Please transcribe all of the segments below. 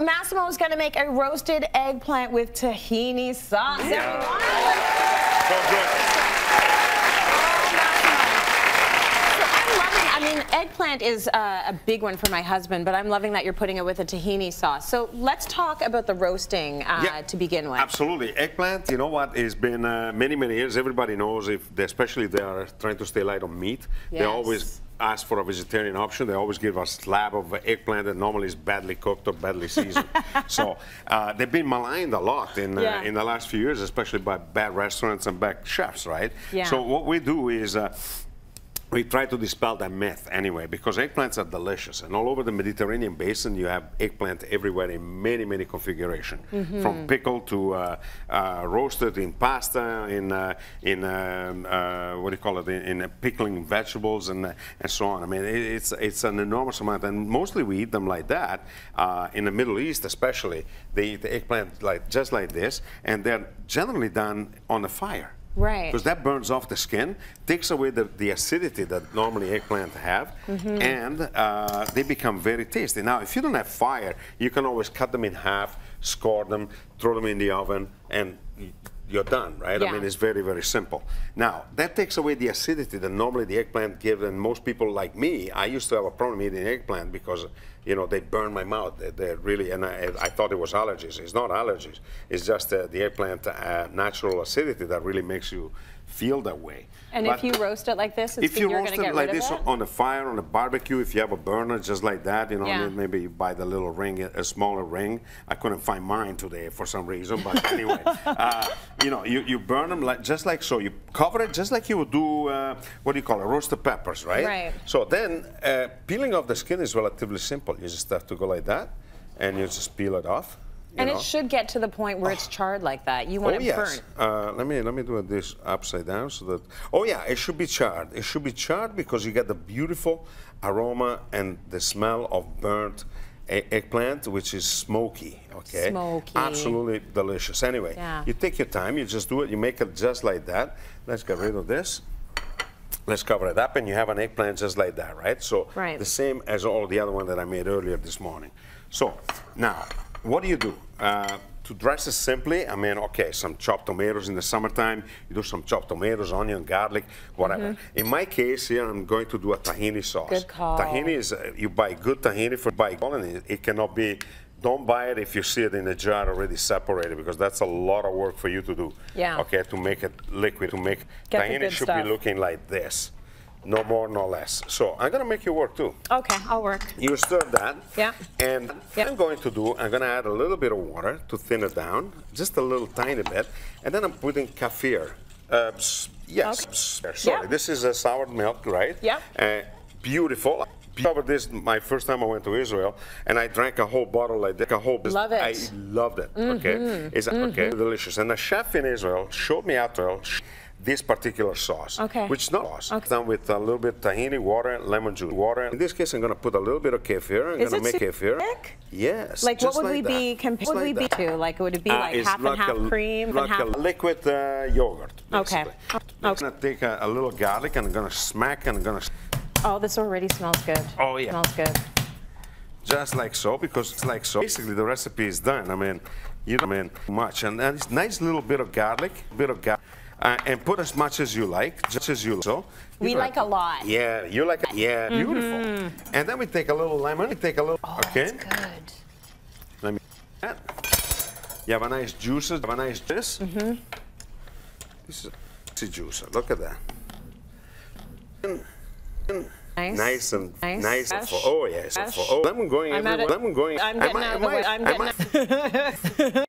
Massimo is going to make a roasted eggplant with tahini sauce. Yeah. good. I mean, eggplant is uh, a big one for my husband, but I'm loving that you're putting it with a tahini sauce. So let's talk about the roasting uh, Yeah, to begin with. Absolutely. Eggplant, you know what, it's been uh, many, many years. Everybody knows if, they, especially if they are trying to stay light on meat, they always ask for a vegetarian option. They always give us slab of eggplant that normally is badly cooked or badly seasoned. so uh, they've been maligned a lot in, uh, in the last few years, especially by bad restaurants and bad chefs, right? Yeah. So what we do is uh, we try to dispel that myth anyway because eggplants are delicious and all over the mediterranean basin you have eggplant everywhere in many many configurations from pickled to uh, uh, roasted in pasta in uh, in um, uh, what do you call it in, in pickling vegetables and uh, and so on. I mean it, it's it's an enormous amount and mostly we eat them like that uh, in the middle east especially. They eat the eggplant like just like this and they're generally done on the fire Right. because that burns off the skin, takes away the, the acidity that normally eggplant have, Mm-hmm. and uh, they become very tasty. Now, if you don't have fire, you can always cut them in half, score them, throw them in the oven, and you're done, right? Yeah. I mean, it's very, very simple. Now, that takes away the acidity that normally the eggplant gives, and most people like me, I used to have a problem eating eggplant because, you know, they burn my mouth. They, they're really, and I, I thought it was allergies. It's not allergies. It's just uh, the eggplant uh, natural acidity that really makes you feel that way. and But if you roast it like this, it's if you roast it like this it? on a fire, on a barbecue, if you have a burner just like that, you know, Yeah. maybe you buy the little ring, a smaller ring. I couldn't find mine today for some reason, but anyway, uh, you know, you, you burn them like just like so. You cover it just like you would do, uh, what do you call it, roasted peppers, right? Right. So then, uh, peeling off the skin is relatively simple. You just have to go like that, and you just peel it off. And know. it should get to the point where it's charred like that. You want Oh it yes. burnt. Uh, let me let me do this upside down so that. Oh yeah, it should be charred. It should be charred because you get the beautiful aroma and the smell of burnt eggplant, which is smoky. Okay. Smoky. Absolutely delicious. Anyway, Yeah. you take your time. You just do it. You make it just like that. Let's get rid of this. Let's cover it up, and you have an eggplant just like that, right? So Right. the same as all the other one that I made earlier this morning. So now, what do you do? Uh, to dress it simply, I mean, okay, some chopped tomatoes in the summertime, you do some chopped tomatoes, onion, garlic, whatever. In my case here, I'm going to do a tahini sauce. Good call. Tahini is, uh, you buy good tahini for buy and it, it cannot be, don't buy it if you see it in a jar already separated because that's a lot of work for you to do. Yeah. Okay, to make it liquid, to make Get the tahini should stuff. be looking like this. No more, no less. So I'm gonna make you work too. Okay, I'll work. You stir that. Yeah. And Yeah. I'm going to do, I'm gonna add a little bit of water to thin it down, just a little tiny bit. And then I'm putting kefir. Uh, yes. Okay. Sorry, Yeah. this is a sour milk, right? Yeah. Uh, beautiful. I covered this my first time I went to Israel, and I drank a whole bottle like that. A whole. Love it. I loved it. Okay. Mm-hmm. It's okay. Delicious. And the chef in Israel showed me how to this particular sauce, Okay. which is not sauce. Okay. Done with a little bit of tahini, water, lemon juice, water. In this case, I'm going to put a little bit of kefir. I'm Is going it to make kefir. thick? Yes. Like, what would like we be that. compa- Just what would we like be that. to? Like, would it be Uh, like half and half a, cream like and half? a liquid uh, yogurt. Okay. Okay. I'm going to take a, a little garlic and I'm going to smack and I'm going to Oh, this already smells good. Oh, yeah. Smells good. just like so because it's like so. Basically, the recipe is done. I mean, you don't I mean much, and then it's nice little bit of garlic, bit of garlic, uh, and put as much as you like, just as you like. So We you like a lot. Yeah, you like it. Yeah, beautiful. And then we take a little lemon. We take a little. Oh, okay. that's good. Let me. That. You have a nice juice. Have a nice this. Mm-hmm. This is a juice. Look at that. And- and Nice. Nice and Nice. nice, and. Oh yes, full. Oh, lemon going I'm everywhere. Lemon going. I'm I getting might- out I of the way. I'm I getting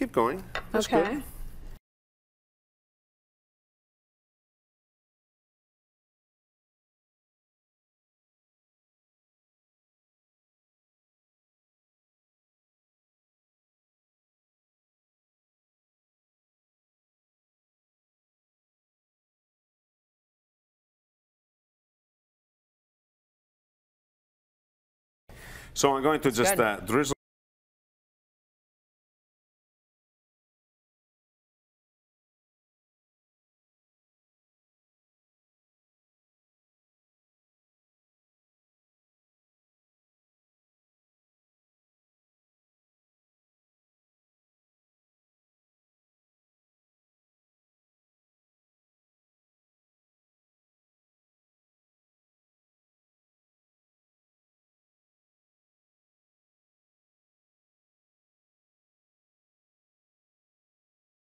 Keep going. That's okay. Good. So I'm going to just uh, drizzle.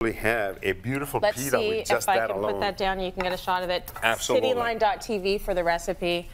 Have a beautiful Let's pita see with just if I that can alone. put that down. You can get a shot of it. Absolutely. Cityline.tv for the recipe.